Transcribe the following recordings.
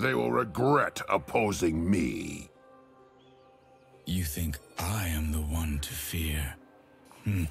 They will regret opposing me. You think I am the one to fear? Hmm.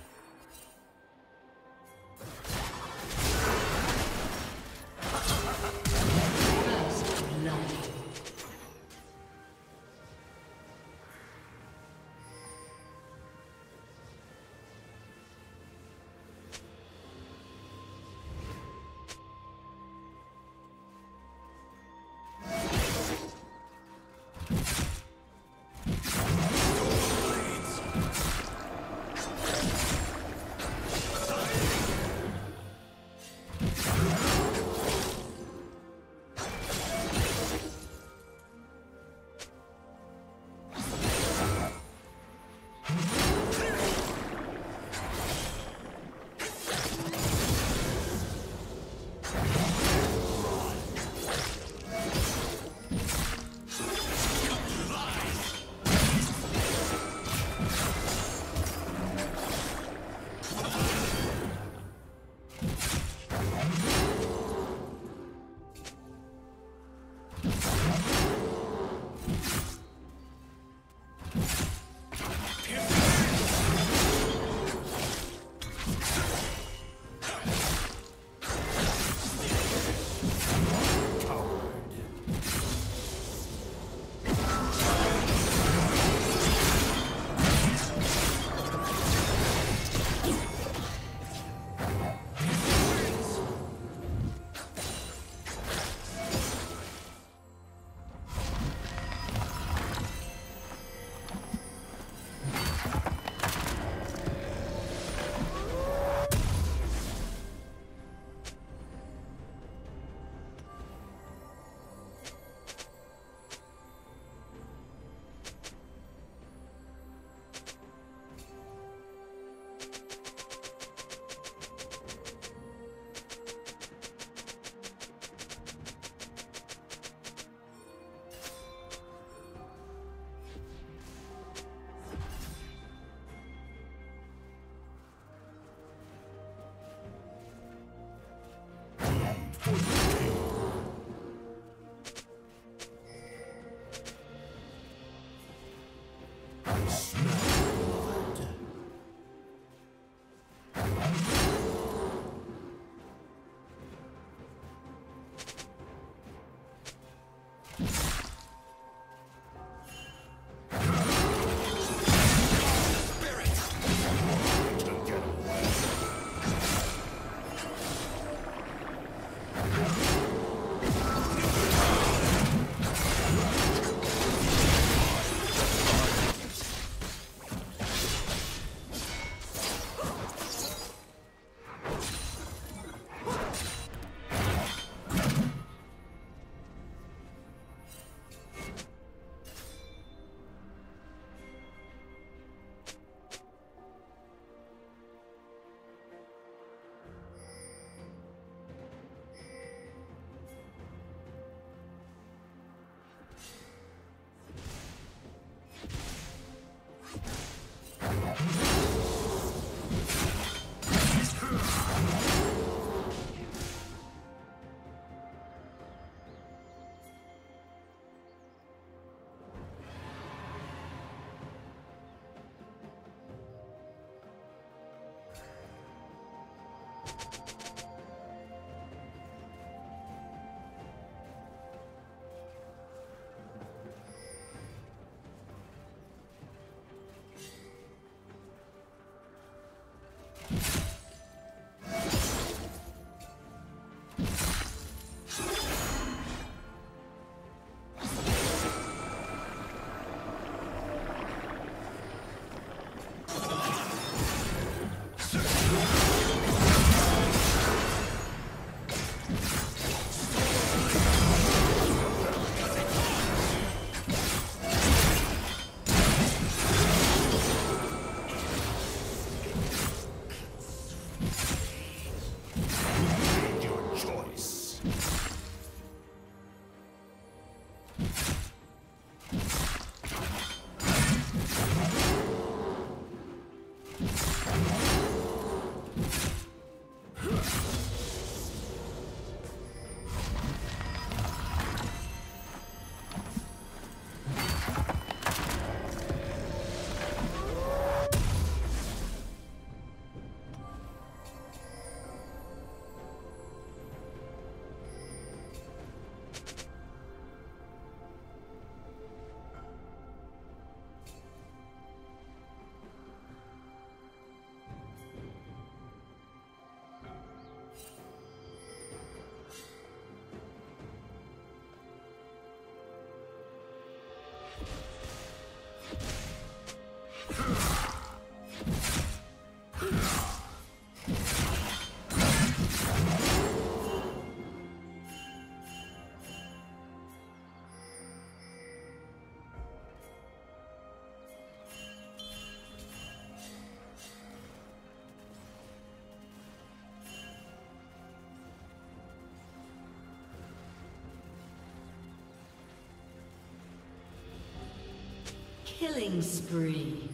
Hmm. Killing spree.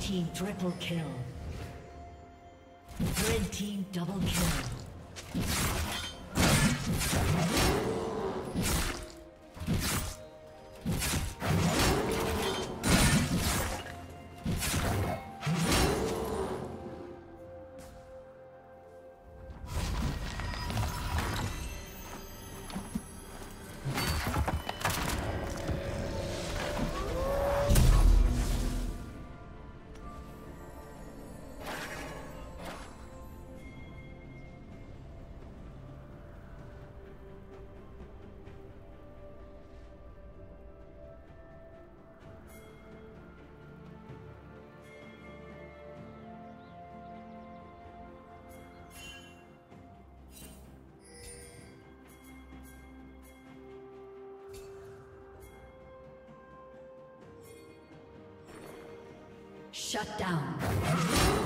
Team triple kill. Red team double kill. Shut down.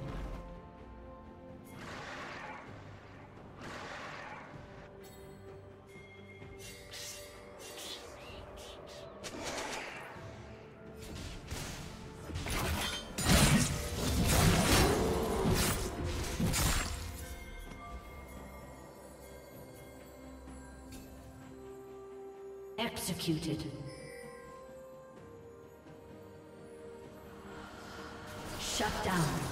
Executed. Shut down.